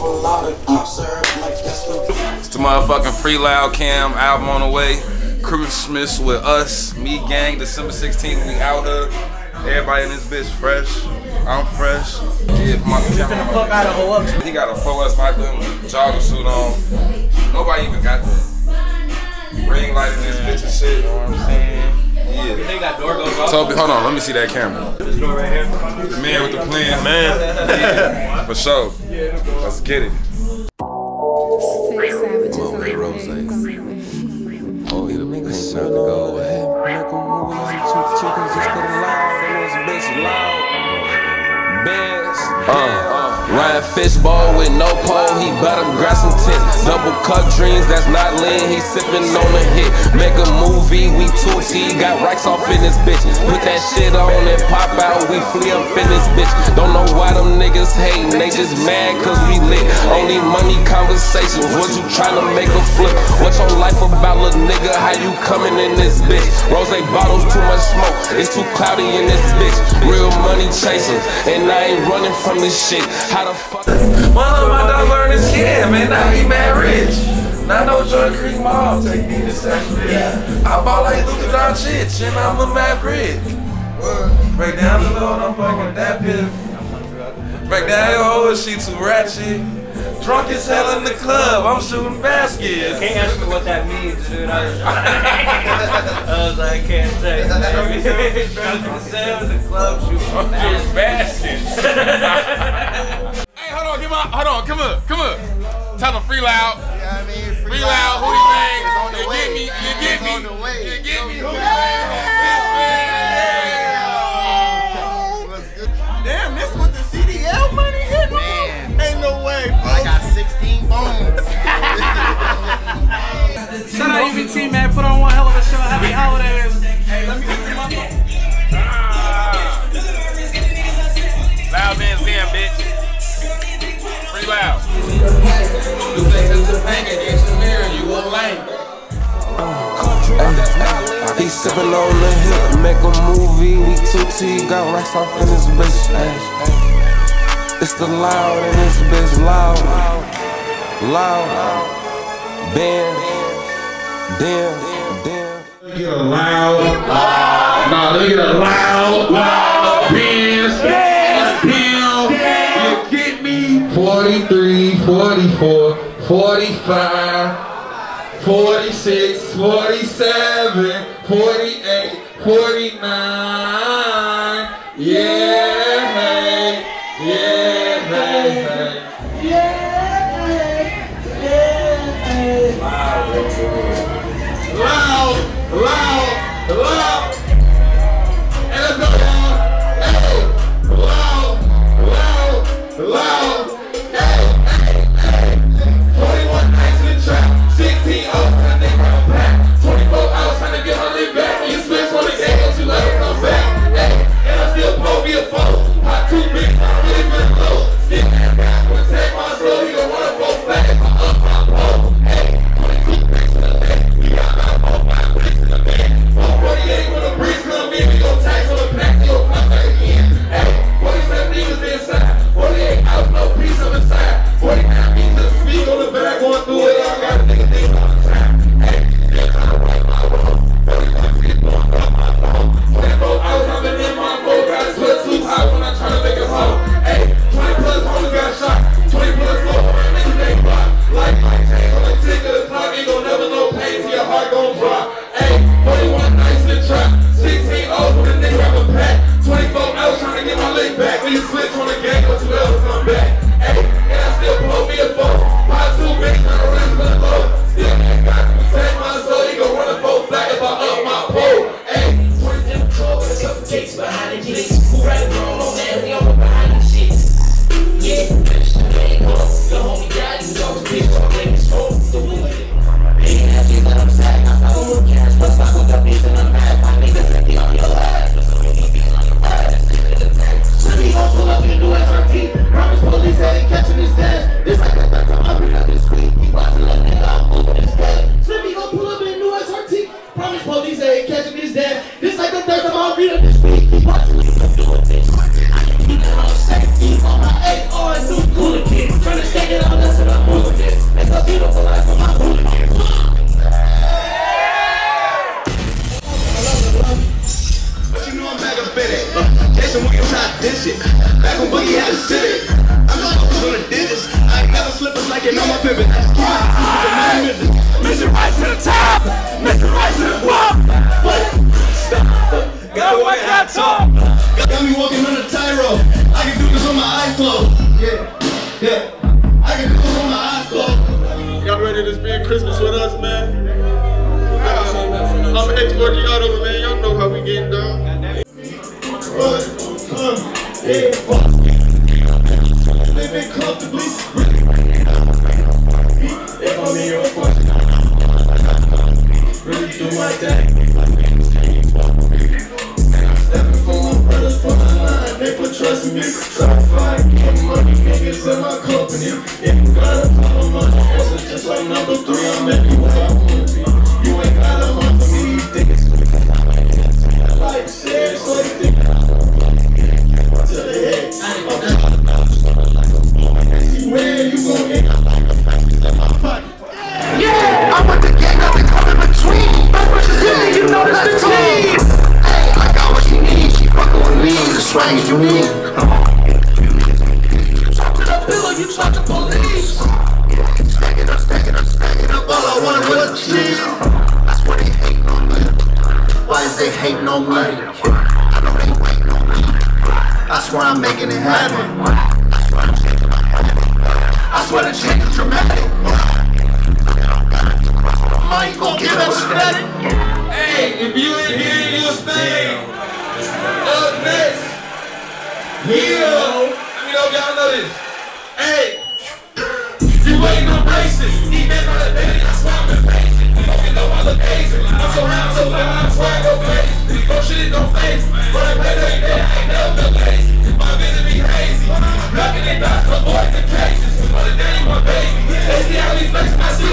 It's the motherfucking Free Loud Cam album on the way. Christmas with us, me gang, December 16th, we out here. Everybody in this bitch fresh. I'm fresh. Yeah, my camera. fuck out of hoe up. He got a 4S my them jogging suit on. Nobody even got the ring light in this bitch and shit. You know what I'm saying? Yeah. They got door goes off. Tobey, hold on, let me see that camera. This door right here. The man with the plan, man. Yeah, for sure. Let's get it. Ryan Fishbowl with no pole, he better grab some tent. Double cup dreams, that's not lean, he sipping on a hit. Make a movie, we 2T, got racks off in this bitch. Put that shit on and pop out, we flee up in this bitch. Don't know why them niggas hating, they just mad cause we lit. Only money conversations, what you tryna make a flip? What's your life about, little nigga? How you coming in this bitch? Rose bottles, too much smoke, it's too cloudy in this bitch. Real money chasing, and I ain't running from this shit. How the fuck? One of my dogs learn to scam, man. Now he mad rich. Now no Jordan Creek Mall take me to Saturday. I bought like Luka Doncic and I'm a maverick. Break down the load, I'm fucking that piff. Break down your hoe, she too ratchet. Drunk as hell in the club, I'm shooting baskets. Can't ask me what that means, dude. I was, I was like, I can't say. Drunk in the cell in the club shooting I'm shooting baskets. baskets. hey, hold on, give my, hold on, come here, come here. Tell them free loud. You know what I mean? Free loud, who you He sipping on the hip, make a movie. We 2T, got racks off in this bitch. Ay. It's the loud in this bitch, loud. Loud. Bam. Damn. Damn. Get a loud. Nah, let me get a loud, loud Benz. Pimp. You get me? 43, 44, 45. 46, 47, 48, 49. this shit. Back when Boogie had a city. I'm just focused on the digits. I ain't never slippers like it on my pivot. I just keep my music. Mission right to the top. Mission right to the top. What? Gotta work it out top. Got me walking on a tightrope. I can do this with my eyes closed. Yeah. Yeah. I can do this with my eyes closed. Y'all ready to spend Christmas with us, man? I'm escorting y'all over, man. Living comfortably. My. Stepping for my brothers the they put trust in me. Certified, get money, I wanted was cheese. That's why they hate on me. Why is they hating on me? I know they waiting on me. I swear I'm making it happen. I swear the change is dramatic. Mike gon' give us static. Hey, if you ain't here, you stay. Up next. Yeah. Let me know if y'all know this. Even on the day, I swear I'm impatient. You don't know I look Asian. I'm so so fly, I swear I go crazy. These fuck shit face. But I ain't never been. My vision be hazy. It down to avoid the cases. But the day my baby. They see how we flexing, I see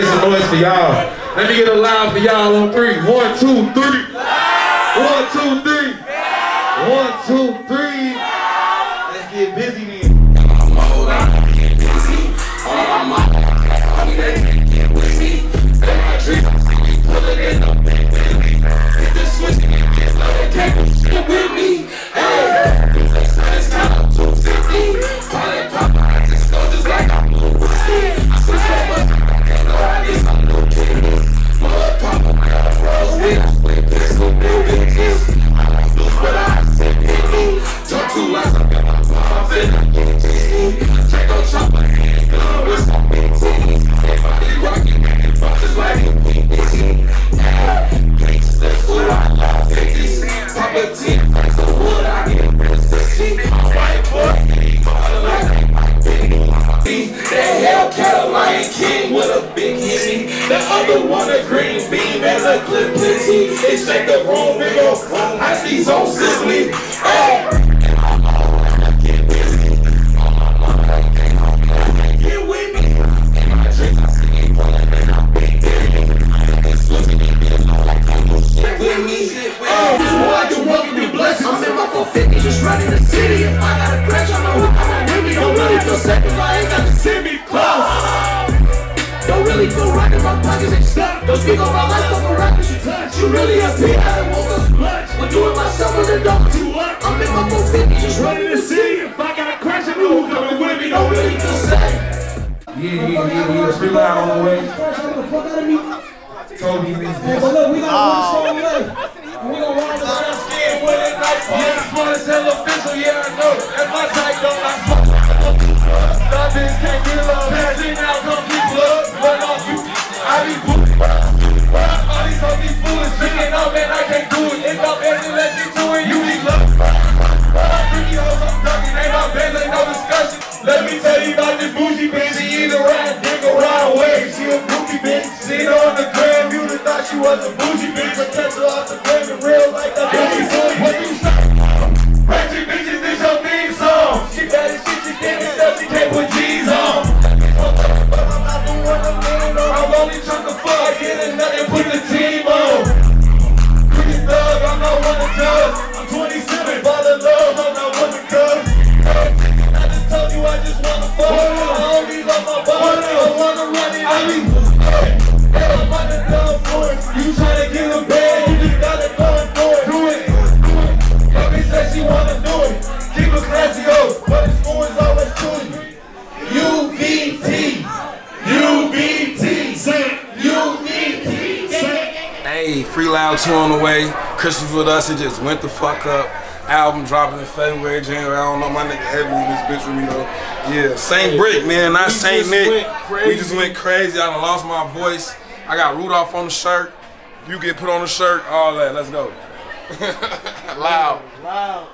make some noise for y'all. Let me get a loud for y'all on three. One, two, three. One, two, three. One, two, three. The one a green beam as a clip plenty. It's like the big ol' I see so simply. Hey. Yeah, yeah, yeah, yeah. Free line on the way. Told you this. But look, we got one song left. We gonna ride around scared with it like Yeah, smart as hell official, yeah, I know. That's my type, don't I fuck. Nothing can't get love. Pass it now, come keep love. Run off you. I be was a bougie bitch, off the real like I'm only trying to fuck, get a nut bitch. put the team on. I'm not one to judge. I'm 27, love, I'm not one to. I just told you I just wanna fuck. I my body, I wanna. I mean, Free Loud 2 on the way. Christmas with us, it just went the fuck up. Album dropping in February, January. I don't know, my nigga heavy in this bitch with me though. Yeah, Saint Brick, man, not just Nick. We just went crazy. I done lost my voice. I got Rudolph on the shirt. You get put on the shirt, all that. Let's go. Loud. Loud.